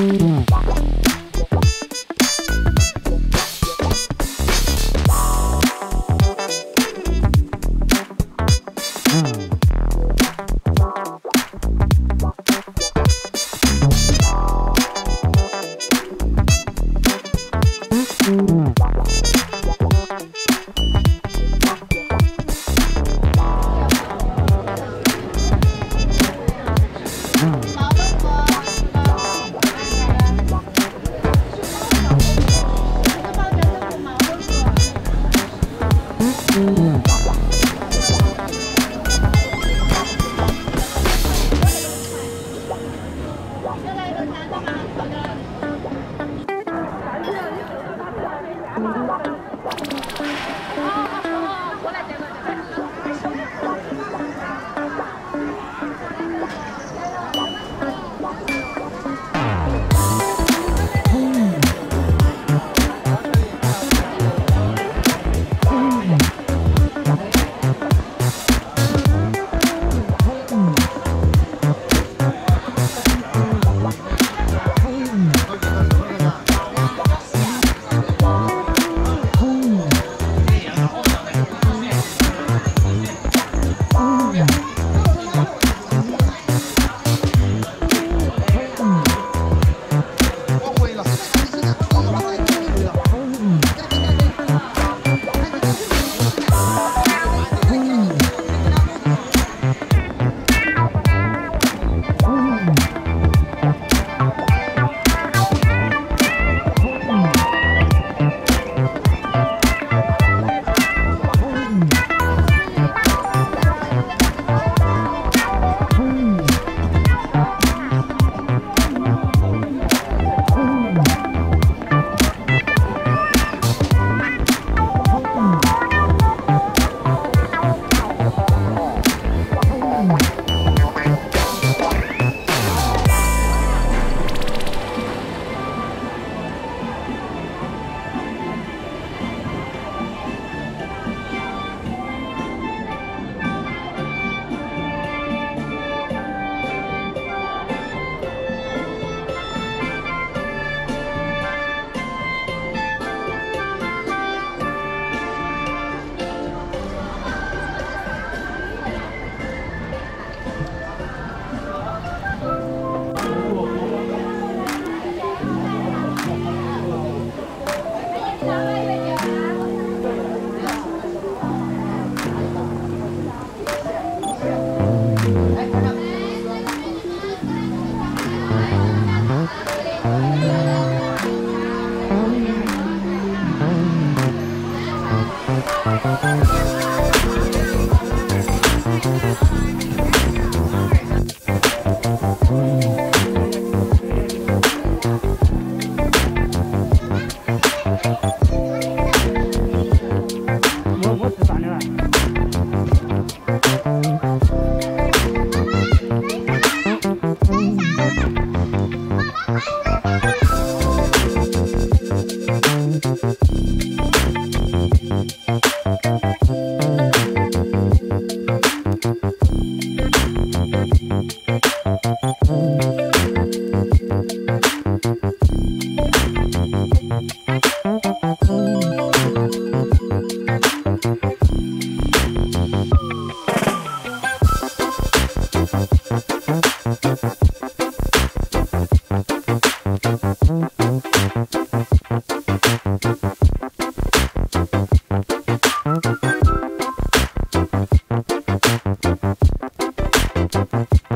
嗯。要来轮南的吗？好的。Bye. Thank you.